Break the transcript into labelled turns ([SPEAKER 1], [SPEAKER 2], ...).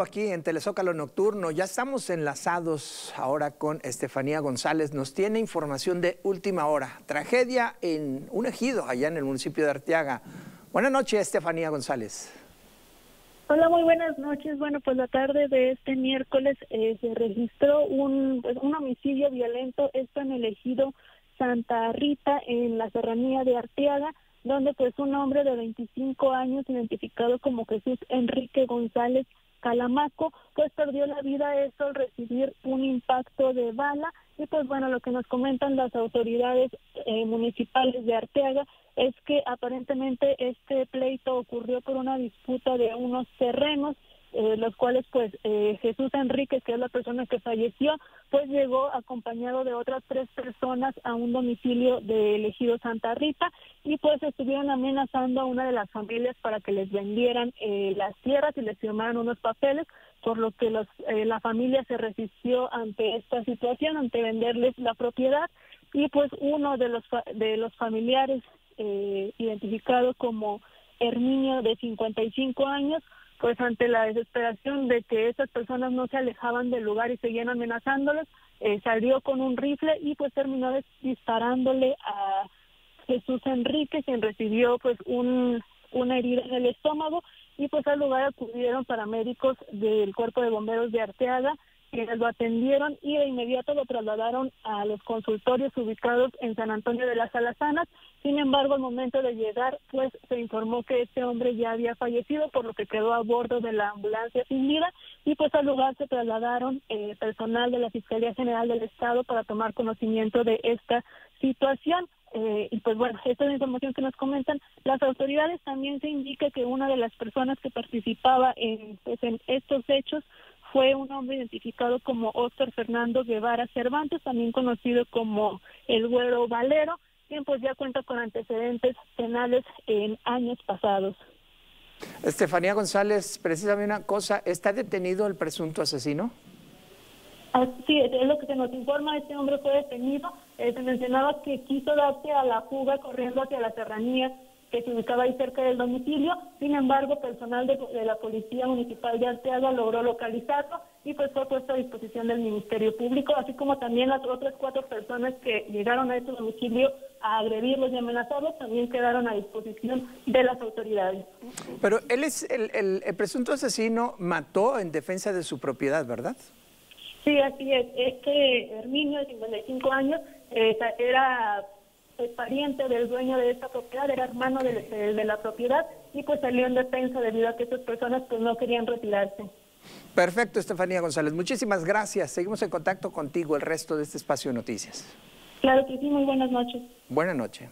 [SPEAKER 1] Aquí en Telezócalo Nocturno, ya estamos enlazados ahora con Estefanía González. Nos tiene información de última hora. Tragedia en un ejido allá en el municipio de Arteaga. Buenas noches, Estefanía González.
[SPEAKER 2] Hola, muy buenas noches. Bueno, pues la tarde de este miércoles eh, se registró un, pues, un homicidio violento, esto en el ejido Santa Rita, en la serranía de Arteaga, donde pues un hombre de 25 años, identificado como Jesús Enrique González, Calamaco, pues perdió la vida esto al recibir un impacto de bala. Y pues bueno, lo que nos comentan las autoridades eh, municipales de Arteaga es que aparentemente este pleito ocurrió por una disputa de unos terrenos eh, los cuales pues eh, Jesús Enríquez, que es la persona que falleció, pues llegó acompañado de otras tres personas a un domicilio de elegido Santa Rita y pues estuvieron amenazando a una de las familias para que les vendieran eh, las tierras y les firmaran unos papeles, por lo que los, la familia se resistió ante esta situación, ante venderles la propiedad. Y pues uno de los, de los familiares identificado como Herminio de 55 años, pues ante la desesperación de que esas personas no se alejaban del lugar y seguían amenazándolos, eh, salió con un rifle y pues terminó disparándole a Jesús Enrique, quien recibió pues un, una herida en el estómago. Y pues al lugar acudieron paramédicos del cuerpo de bomberos de Arteaga quienes lo atendieron y de inmediato lo trasladaron a los consultorios ubicados en San Antonio de las Alazanas. Sin embargo, al momento de llegar, pues se informó que este hombre ya había fallecido, por lo que quedó a bordo de la ambulancia sin vida y pues al lugar se trasladaron eh, personal de la Fiscalía General del Estado para tomar conocimiento de esta situación. Eh, y pues bueno, esta es la información que nos comentan las autoridades. También se indica que una de las personas que participaba en, pues, en estos hechos fue un hombre identificado como Óscar Fernando Guevara Cervantes, también conocido como el Güero Valero, quien pues ya cuenta con antecedentes penales en años pasados.
[SPEAKER 1] Estefanía González, precisamente una cosa, ¿está detenido el presunto asesino?
[SPEAKER 2] Sí, es lo que se nos informa, este hombre fue detenido, eh, se mencionaba que quiso darse a la fuga corriendo hacia la serranía que se ubicaba ahí cerca del domicilio. Sin embargo, personal de, la Policía Municipal de Arteaga logró localizarlo y pues fue puesto a disposición del Ministerio Público, así como también las otras cuatro personas que llegaron a este domicilio a agredirlos y amenazarlos también quedaron a disposición de las autoridades.
[SPEAKER 1] Pero él es el, el, presunto asesino, mató en defensa de su propiedad, ¿verdad?
[SPEAKER 2] Sí, así es. Este Herminio, de 55 años, eh, era pariente del dueño de esta propiedad, era hermano de, la propiedad y pues salió en defensa debido a que esas personas pues no querían retirarse.
[SPEAKER 1] Perfecto, Estefanía González. Muchísimas gracias. Seguimos en contacto contigo el resto de este espacio de noticias.
[SPEAKER 2] Claro que sí, muy buenas noches.
[SPEAKER 1] Buenas noches.